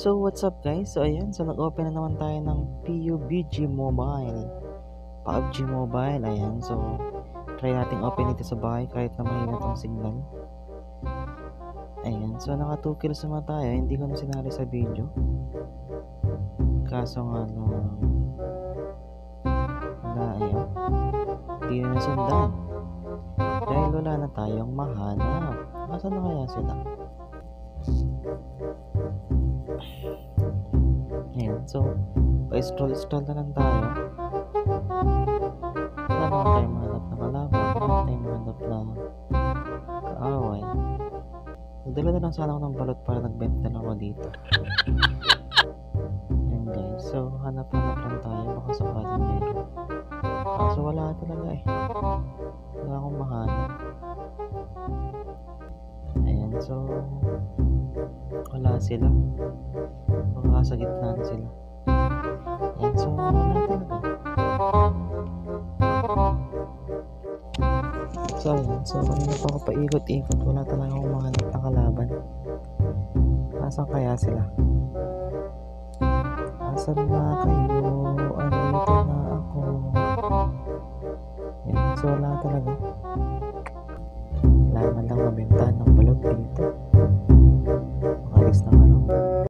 So what's up guys? So ayan, so nag-open na naman tayo ng PUBG Mobile. PUBG Mobile, ayan. So try nating open ito sa bahay kahit na mahina tong signal. Ayan, so naka 2 kills naman tayo. Hindi ko na sinali sa video. Kaso nga lang, wala ayun. Hindi na nasundan. Dahil wala na tayong mahanap. Nasaan na kaya sila? So, pa-scroll-scroll na lang tayo. Wala naman tayong mahanap na kalaban. Wala tayong mahanap na kaaway. Nagdala na lang sana ako ng balot para nagbenta na ako dito. Ayan guys, so hanap-hanap lang tayo. Baka sakaling meron. Kaso wala talaga eh. Wala akong mahanap. Ayan, so wala sila. Baka sa gitna na sila. Ayan, so wala talaga. So ayan, so kanina pa ako paikot-ikot. Wala talaga akong mahanap na kalaban. Nasaan kaya sila? Nasaan na kayo? Andito na ako. Ayan, so wala talaga. Wala man lang mabentahan ng balot dito.